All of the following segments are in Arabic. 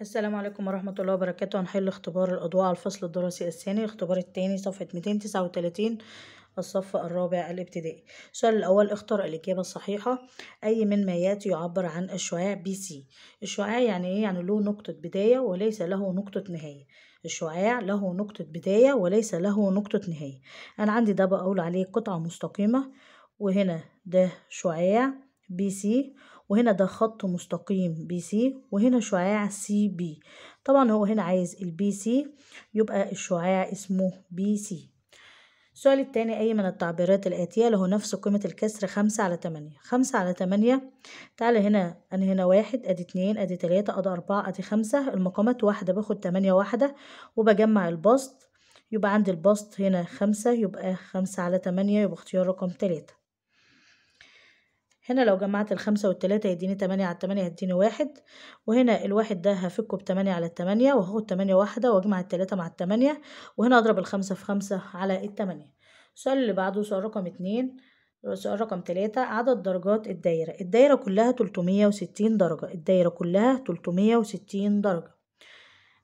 السلام عليكم ورحمة الله وبركاته. هنحل اختبار الأضواء على الفصل الدراسي الثاني الاختبار التاني صفحة 239 الصف الرابع الابتدائي. السؤال الأول اختر الإجابة الصحيحة. أي من ما يأتي يعبر عن الشعاع بي سي. الشعاع يعني إيه؟ يعني له نقطة بداية وليس له نقطة نهاية. الشعاع له نقطة بداية وليس له نقطة نهاية. أنا عندي ده بقول عليه قطعة مستقيمة وهنا ده شعاع BC وهنا ده خط مستقيم BC وهنا شعاع CB طبعا هو هنا عايز ال BC يبقى الشعاع اسمه BC السؤال التاني أي من التعبيرات الآتية؟ له نفس قيمة الكسر خمسة على تمانية. خمسة على تمانية. تعالى هنا أنا هنا واحد أدي اتنين أدي تلاتة أدي أربعة أدي خمسة. المقامات واحدة باخد تمانية واحدة وبجمع البسط. يبقى عندي البسط هنا خمسة يبقى خمسة على تمانية يبقى اختيار رقم تلاتة. هنا لو جمعت الخمسة والتلاتة يديني تمانية على التمانية هيديني واحد وهنا الواحد ده هفكه بتمانية على التمانية وهاخد تمانية واحدة وأجمع التلاتة مع التمانية وهنا أضرب الخمسة في خمسة على التمانية. السؤال اللي بعده سؤال رقم اتنين سؤال رقم تلاتة عدد درجات الدايرة. الدايرة كلها تلتمية وستين درجة. الدايرة كلها تلتمية وستين درجة.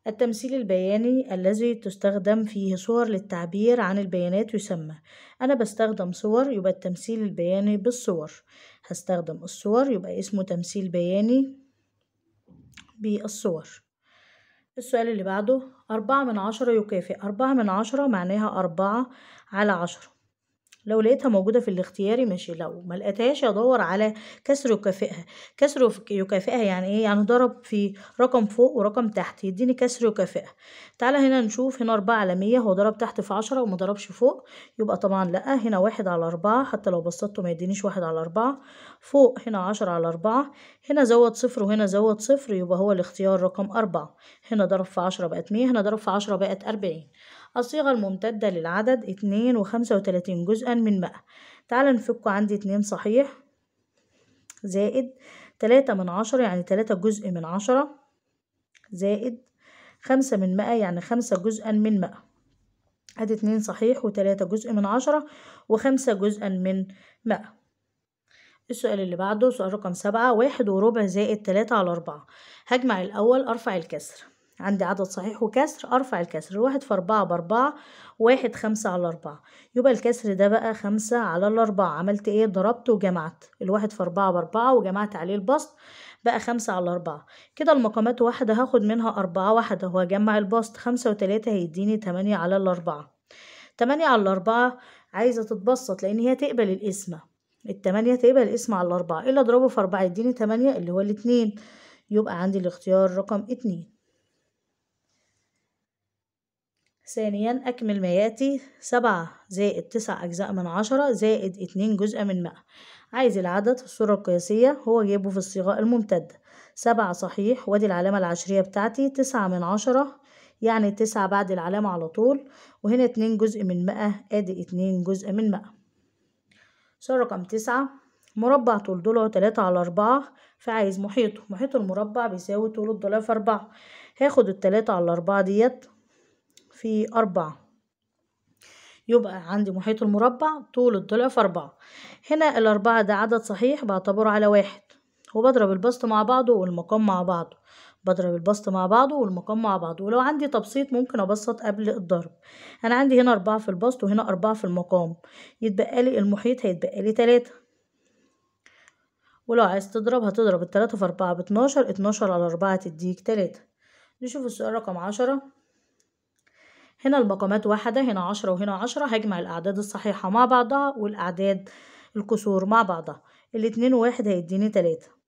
التمثيل البياني الذي تستخدم فيه صور للتعبير عن البيانات يسمى. أنا بستخدم صور يبقى التمثيل البياني بالصور. هستخدم الصور يبقى اسمه تمثيل بياني بالصور. السؤال اللي بعده أربعة من عشرة يكافئ. أربعة من عشرة معناها أربعة على عشرة. لو لقيتها موجودة في الاختياري ماشي. لو ما لقيتهاش ادور على كسر يكافئها. كسر يكافئها يعني إيه؟ يعني ضرب في رقم فوق ورقم تحت يديني كسر يكافئها. تعالى هنا نشوف هنا أربعة على مية هو ضرب تحت في عشرة وما ضربش فوق. يبقى طبعا لأ هنا واحد على أربعة حتى لو بسطته ما يدينيش واحد على أربعة. فوق هنا عشرة على أربعة هنا زود صفر وهنا زود صفر يبقى هو الاختيار رقم أربعة. هنا ضرب في عشرة بقت مية هنا ضرب في عشرة بقت أربعين. الصيغة الممتدة للعدد اتنين وخمسة وتلاتين جزءا من مئة تعال نفكه عندي اتنين صحيح. زائد تلاتة من عشرة يعني تلاتة جزء من عشرة. زائد خمسة من مئة يعني خمسة جزءا من مئة ادي اتنين صحيح وتلاتة جزء من عشرة وخمسة جزءا من مئة السؤال اللي بعده سؤال رقم سبعة واحد وربع زائد تلاتة على أربعة. هجمع الأول أرفع الكسر. عندي عدد صحيح وكسر أرفع الكسر. واحد في أربعة بأربعة واحد خمسة على أربعة. يبقى الكسر ده بقى خمسة على الأربعة. عملت إيه؟ ضربت وجمعت. الواحد في أربعة بأربعة وجمعت عليه البسط بقى خمسة على أربعة. كده المقامات واحدة هاخد منها أربعة واحدة وهجمع البسط. خمسة وتلاتة هيديني تمانية على الأربعة. تمانية على الأربعة عايزة تتبسط لأن هي تقبل القسمة. التمانية تقبل القسمة على الأربعة. إلا أضربه في أربعة؟ يديني تمانية اللي هو الاتنين. يبقى عندي الاختيار رقم اتنين. ثانيا أكمل ما يأتي. سبعة زائد تسع أجزاء من عشرة زائد اتنين جزء من مئة. عايز العدد في الصورة القياسية هو جايبه في الصيغة الممتدة. سبعة صحيح وأدي العلامة العشرية بتاعتي. تسعة من عشرة يعني تسعة بعد العلامة على طول. وهنا اتنين جزء من مئة أدي اتنين جزء من مئة. سؤال رقم تسعة؟ مربع طول ضلعه تلاتة على أربعة فعايز محيطه محيط المربع بيساوي طول الضلع في أربعة. هاخد التلاتة على أربعة ديت في أربعة. يبقى عندي محيط المربع طول الضلع في أربعة. هنا الأربعة ده عدد صحيح بعتبره على واحد. وبضرب البسط مع بعضه والمقام مع بعضه. بضرب البسط مع بعضه والمقام مع بعضه ولو عندي تبسيط ممكن أبسط قبل الضرب. أنا عندي هنا أربعة في البسط وهنا أربعة في المقام. يتبقى لي المحيط هيتبقى لي تلاتة. ولو عايز تضرب هتضرب التلاتة في أربعة باتناشر اتناشر على أربعة تديك تلاتة. نشوف السؤال رقم عشرة. هنا المقامات واحدة هنا عشرة وهنا عشرة هجمع الأعداد الصحيحة مع بعضها والأعداد الكسور مع بعضها. الاتنين وواحد هيديني تلاتة.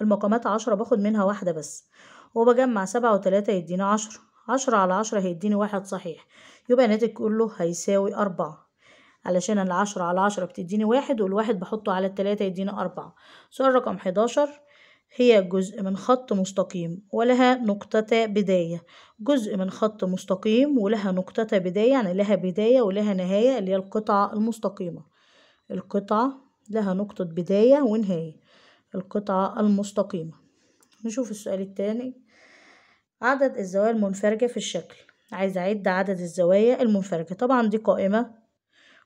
المقامات عشرة باخد منها واحدة بس. وبجمع سبعة وتلاتة يديني عشرة. عشرة على عشرة هيديني واحد صحيح. يبقى الناتج كله هيساوي أربعة. علشان العشرة على عشرة بتديني واحد والواحد بحطه على التلاتة يديني أربعة. سؤال رقم حداشر. هي جزء من خط مستقيم ولها نقطة بداية. جزء من خط مستقيم ولها نقطة بداية يعني لها بداية ولها نهاية اللي هي القطعة المستقيمة. القطعة لها نقطة بداية ونهاية. القطعة المستقيمة. نشوف السؤال التاني. عدد الزوايا المنفرجة في الشكل. عايز أعد عدد الزوايا المنفرجة. طبعا دي قائمة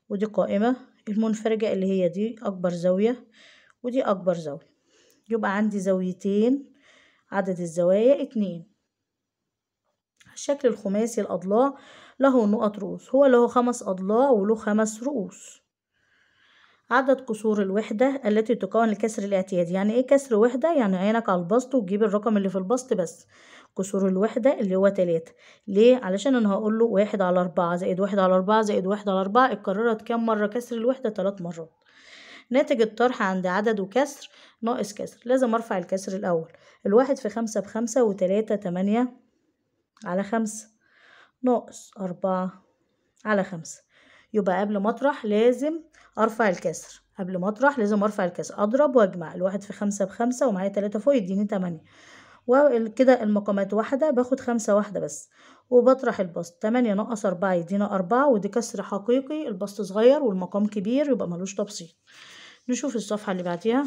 ودي قائمة. المنفرجة اللي هي دي أكبر زاوية ودي أكبر زاوية. يبقى عندي زاويتين عدد الزوايا اتنين. الشكل الخماسي الأضلاع له نقط رؤوس. هو له خمس أضلاع وله خمس رؤوس. عدد كسور الوحدة التي تكون الكسر الاعتيادي يعني إيه كسر وحدة؟ يعني عينك على البسط وتجيب الرقم اللي في البسط بس. كسور الوحدة اللي هو تلاتة. ليه؟ علشان أنا هقول له واحد على أربعة زائد واحد على أربعة زائد واحد على أربعة اتكررت كام مرة كسر الوحدة؟ تلات مرات. ناتج الطرح عند عدد وكسر ناقص كسر. لازم أرفع الكسر الأول. الواحد في خمسة بخمسة وتلاتة تمانية على خمسة ناقص أربعة على خمسة. يبقى قبل ما اطرح لازم ارفع الكسر. قبل ما اطرح لازم ارفع الكسر. اضرب واجمع. الواحد في خمسة بخمسة ومعايا تلاتة فوق يديني تمانية. وكده المقامات واحدة. باخد خمسة واحدة بس. وبطرح البسط. تمانية ناقص أربعة يدينا أربعة. ودي كسر حقيقي. البسط صغير والمقام كبير يبقى ملوش تبسيط نشوف الصفحة اللي بعديها.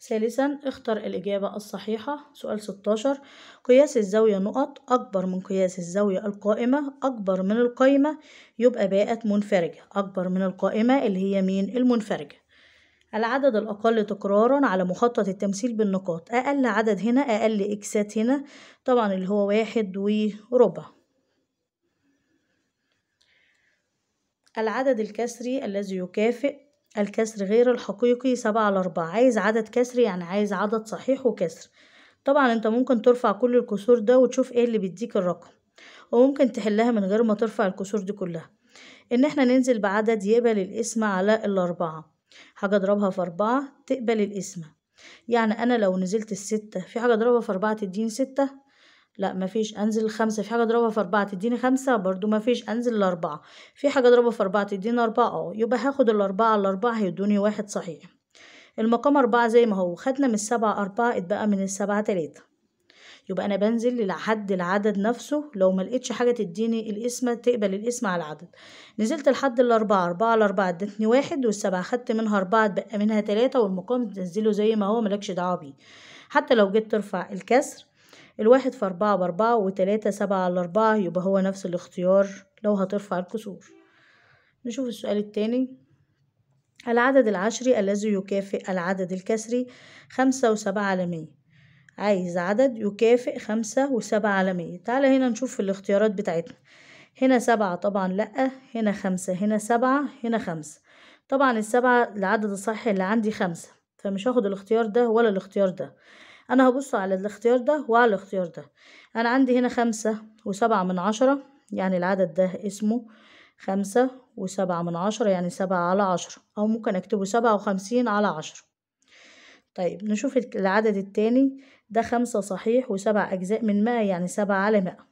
ثالثا اختر الإجابة الصحيحة. سؤال 16 قياس الزاوية نقط أكبر من قياس الزاوية القائمة أكبر من القايمة يبقى باءت منفرجة. أكبر من القائمة اللي هي مين؟ المنفرجة. العدد الأقل تكرارا على مخطط التمثيل بالنقاط. أقل عدد هنا أقل إكسات هنا. طبعا اللي هو واحد وربع. العدد الكسري الذي يكافئ الكسر غير الحقيقي سبعة على أربعة. عايز عدد كسري يعني عايز عدد صحيح وكسر. طبعا أنت ممكن ترفع كل الكسور ده وتشوف إيه اللي بيديك الرقم وممكن تحلها من غير ما ترفع الكسور دي كلها. إن إحنا ننزل بعدد يقبل الاسم على الأربعة. حاجة اضربها في أربعة تقبل الاسم. يعني أنا لو نزلت الستة في حاجة أضربها في أربعة تديني ستة؟ لا مفيش أنزل الخمسة في حاجة أضربها في أربعة تديني خمسة؟ برضو مفيش أنزل الأربعة. في حاجة أضربها في أربعة تديني أربعة. أه يبقى هاخد الأربعة. الأربعة هيدوني واحد صحيح. المقام أربعة زي ما هو. خدنا من السبعة أربعة اتبقى من السبعة تلاتة. يبقى أنا بنزل لحد العدد نفسه. لو ما لقيتش حاجة تديني الاسم تقبل الاسم على العدد. نزلت لحد الأربعة. أربعة على اربعه ادتني واحد والسبعة خدت منها أربعة اتبقى منها تلاتة والمقام تنزله زي ما هو ملكش دعوة بيه. حتى لو جيت ترفع الكسر الواحد في أربعة بأربعة وتلاتة سبعة على أربعة يبقى هو نفس الاختيار لو هترفع الكسور. نشوف السؤال التاني. العدد العشري الذي يكافئ العدد الكسري خمسة وسبعة على مية. عايز عدد يكافئ خمسة وسبعة على مية. تعالى هنا نشوف الاختيارات بتاعتنا. هنا سبعة طبعا لأ هنا خمسة هنا سبعة هنا خمسة. طبعا السبعة العدد الصحيح اللي عندي خمسة فمش هاخد الاختيار ده ولا الاختيار ده. أنا هبص على الاختيار ده وعلى الاختيار ده. أنا عندي هنا خمسة وسبعة من عشرة يعني العدد ده اسمه خمسة وسبعة من عشرة يعني سبعة على عشرة أو ممكن أكتبه سبعة وخمسين على عشرة. طيب نشوف العدد التاني ده خمسة صحيح وسبع أجزاء من مائة يعني سبعة على مائة.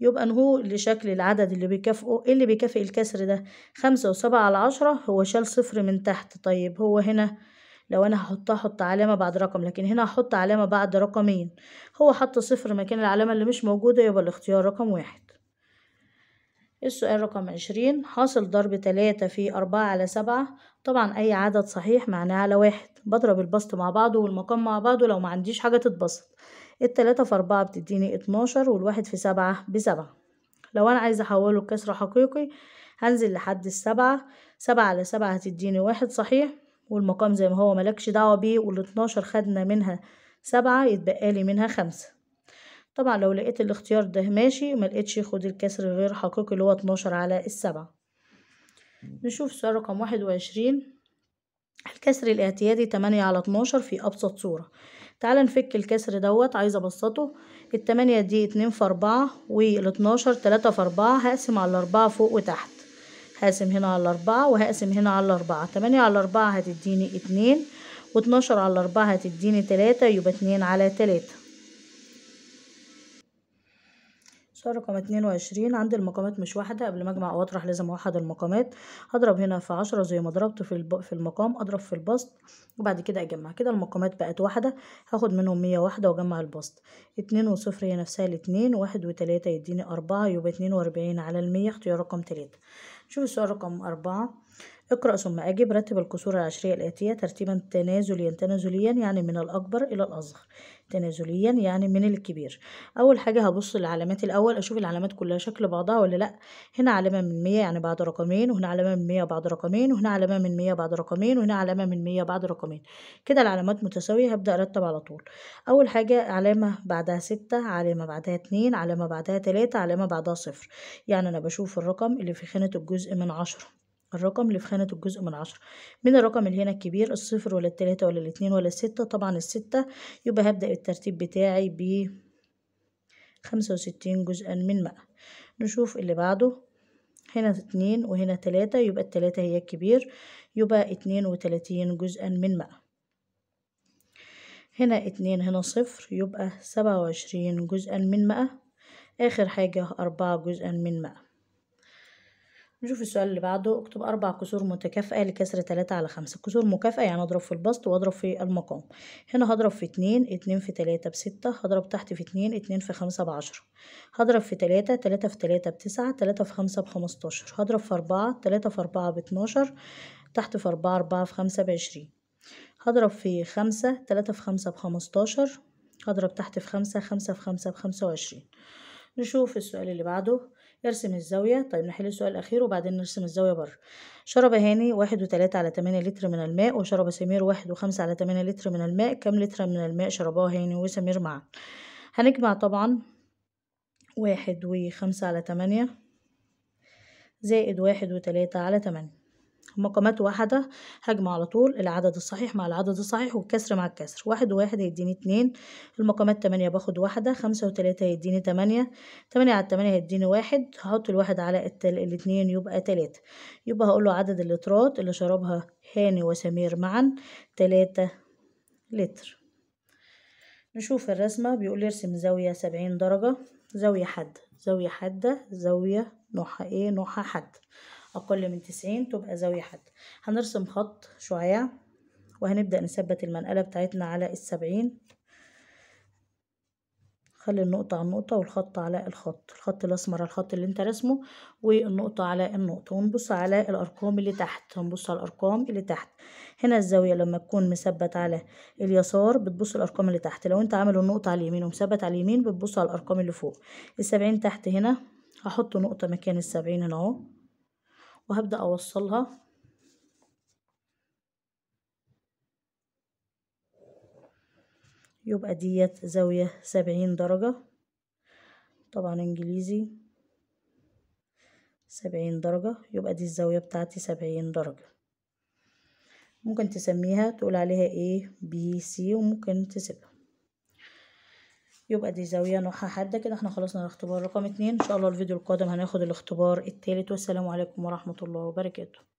يبقى هو لشكل العدد اللي بيكافئه إيه اللي بيكافئ الكسر ده؟ خمسة وسبعة على عشرة هو شال صفر من تحت. طيب هو هنا لو أنا هحطها أحط علامة بعد رقم لكن هنا هحط علامة بعد رقمين. هو حط صفر مكان العلامة اللي مش موجودة يبقى الاختيار رقم واحد. السؤال رقم عشرين حاصل ضرب تلاتة في أربعة على سبعة؟ طبعا أي عدد صحيح معناه على واحد. بضرب البسط مع بعضه والمقام مع بعضه لو ما عنديش حاجة تتبسط. التلاتة في أربعة بتديني اتناشر والواحد في سبعة بسبعة. لو أنا عايزة أحوله لكسر حقيقي هنزل لحد السبعة. سبعة على سبعة هتديني واحد صحيح. والمقام زي ما هو ملكش دعوة بيه والاتناشر خدنا منها سبعة يتبقالي منها خمسة. طبعا لو لقيت الاختيار ده ماشي ملقيتش خد الكسر غير حقيقي اللي هو اتناشر على السبعة. نشوف سؤال رقم واحد وعشرين. الكسر الاعتيادي تمانية على اتناشر في أبسط صورة. تعال نفك الكسر دوت عايزة أبسطه. التمانية دي اتنين في أربعة والاتناشر تلاتة في أربعة هقسم على الأربعة فوق وتحت. هقسم هنا على الأربعة وهقسم هنا على الأربعة. تمانية على الأربعة هتديني اتنين واتناشر على الأربعة هتديني تلاتة يبقى اتنين على تلاتة. سؤال رقم اتنين وعشرين عندي المقامات مش واحدة. قبل ما أجمع أو اطرح لازم أوحد المقامات. هضرب هنا في عشرة زي ما ضربت في الب... في المقام أضرب في البسط وبعد كده أجمع. كده المقامات بقت واحدة. هاخد منهم مية واحدة وأجمع البسط. اتنين وصفر هي نفسها الاتنين واحد وتلاتة يديني أربعة يبقى اتنين وأربعين على المية اختيار رقم تلاتة. شوف السؤال رقم أربعة. اقرأ ثم أجب. رتب الكسور العشرية الآتية ترتيبا تنازليا. تنازليا يعني من الأكبر إلى الأصغر. تنازليا يعني من الكبير. أول حاجة هبص للعلامات الأول أشوف العلامات كلها شكل بعضها ولا لأ. هنا علامة من مية يعني بعد رقمين وهنا علامة من مية بعد رقمين وهنا علامة من مية بعد رقمين وهنا علامة من مية بعد رقمين. كده العلامات متساوية هبدأ أرتب على طول. أول حاجة علامة بعدها ستة علامة بعدها اتنين علامة بعدها تلاتة علامة بعدها صفر. يعني أنا بشوف الرقم اللي في خانة الجزء من عشرة. الرقم اللي في خانة الجزء من عشرة. من الرقم اللي هنا الكبير الصفر ولا التلاتة ولا الاتنين ولا الستة؟ طبعا الستة. يبقى هبدأ الترتيب بتاعي ب خمسة وستين جزءا من مئة نشوف اللي بعده. هنا اتنين وهنا تلاتة يبقى التلاتة هي الكبير. يبقى اتنين وتلاتين جزءا من مئة هنا اتنين هنا صفر يبقى سبعة وعشرين جزءا من مئة آخر حاجة أربعة جزءا من مئة نشوف السؤال اللي بعده. اكتب أربع كسور متكافئة لكسر تلاتة على خمسة. كسور مكافئة يعني أضرب في البسط وأضرب في المقام هنا هضرب في اتنين اتنين في تلاتة بستة هضرب تحت في اتنين اتنين في خمسة بعشرة. هضرب في تلاتة تلاتة في تلاتة بتسعة تلاتة في خمسة بخمستاشر. هضرب في أربعة تلاتة في أربعة باتناشر تحت في أربعة أربعة في خمسة بعشرين. هضرب في خمسة تلاتة في خمسة بخمستاشر. هضرب تحت في خمسة خمسة في خمسة بخمسة وعشرين. نشوف السؤال اللي بعده. ارسم الزاوية. طيب نحل السؤال الأخير وبعدين نرسم الزاوية بره. شرب هاني واحد وتلاتة على تمانية لتر من الماء وشرب سمير واحد وخمسة على تمانية لتر من الماء. كم لتر من الماء شرباه هاني وسمير معا هنجمع طبعا واحد وخمسة على تمانية زائد واحد وتلاتة على تمانية. مقامات واحدة هجمع على طول العدد الصحيح مع العدد الصحيح والكسر مع الكسر. واحد وواحد هيديني اتنين المقامات تمانية باخد واحدة خمسة وتلاتة هيديني تمانية تمانية على التمانية هيديني واحد هحط الواحد على التل... الاتنين يبقى تلاتة. يبقى هقوله عدد اللترات اللي شربها هاني وسمير معا تلاتة لتر. نشوف الرسمة بيقول ارسم زاوية سبعين درجة زاوية حادة زاوية حادة زاوية نوعها إيه نوعها حد. أقل من تسعين تبقى زاوية حادة هنرسم خط شعاع وهنبدأ نثبت المنقلة بتاعتنا على السبعين. خلي النقطة على النقطة والخط على الخط. الخط الأسمر على الخط اللي انت رسمه والنقطة على النقطة. ونبص على الأرقام اللي تحت. هنبص على الأرقام اللي تحت. هنا الزاوية لما تكون مثبت على اليسار بتبص الأرقام اللي تحت. لو انت عامل النقطة على اليمين ومثبت على اليمين بتبص على الأرقام اللي فوق. السبعين تحت هنا. هحط نقطة مكان السبعين هنا أهو. وهبدأ أوصلها. يبقى ديت زاوية سبعين درجة. طبعا إنجليزي. سبعين درجة. يبقى دي الزاوية بتاعتي سبعين درجة. ممكن تسميها تقول عليها A B C وممكن تسيبها. يبقى دي زاوية نوعها حادة كده. إحنا خلصنا الاختبار رقم اتنين. إن شاء الله الفيديو القادم هناخد الاختبار التالت. والسلام عليكم ورحمة الله وبركاته.